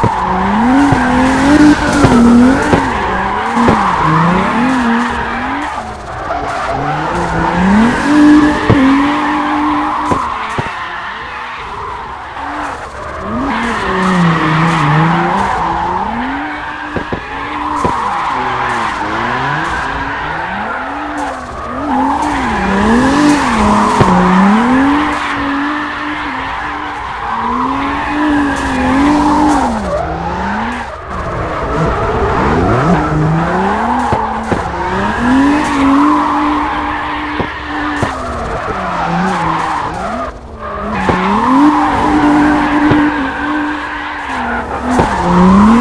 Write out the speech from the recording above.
Mm-hmm. Música hum.